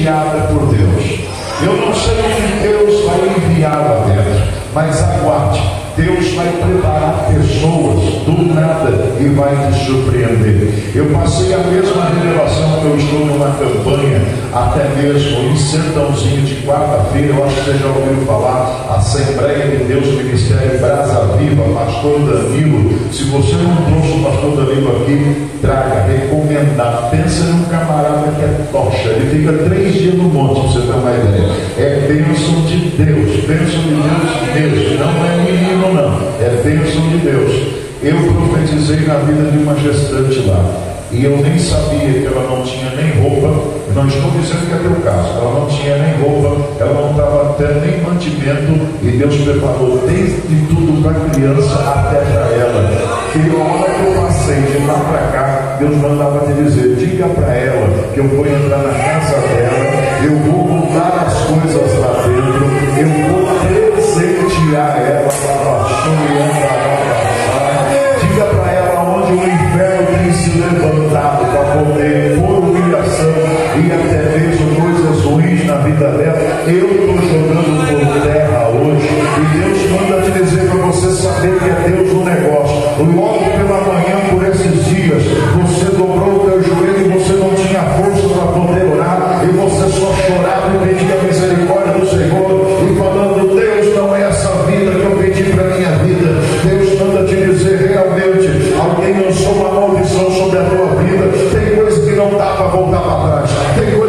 enviada por Deus. Eu não sei o que Deus vai enviar lá dentro, mas aguarde. Deus vai preparar pessoas do nada e vai te surpreender. Eu passei a mesma revelação que eu estou campanha, até mesmo em Sertãozinho de quarta-feira, eu acho que você já ouviu falar, Assembleia de Deus Ministério Brasa Viva, Pastor Danilo. Se você não trouxe o Pastor Danilo aqui, traga, recomendar. Pensa num camarada que é tocha, ele fica três dias no monte, você ter uma ideia. É bênção de Deus, bênção de Deus Deus, não é menino não, é bênção de Deus. Eu profetizei na vida de uma gestante lá. E eu nem sabia que ela não tinha nem roupa. Não estou dizendo que é teu caso. Ela não tinha nem roupa, ela não estava até nem mantimento. E Deus preparou desde tudo para a criança até para ela. Que a hora que eu passei de lá para cá, Deus mandava te dizer: diga para ela que eu vou entrar na casa dela, E até mesmo coisas ruins na vida dela. Eu estou jogando por terra hoje. E Deus manda te dizer para você saber que é Deus o negócio. Logo pela manhã, por esses dias, você dobrou o teu joelho e você não tinha força para poder orar. E você só chorava e pedia a misericórdia do Senhor. E falando, Deus, não é essa vida que eu pedi para minha vida. Deus manda te dizer realmente, alguém lançou uma maldição sobre a tua vida. Tem coisa que não está program arkadaşlar. Tek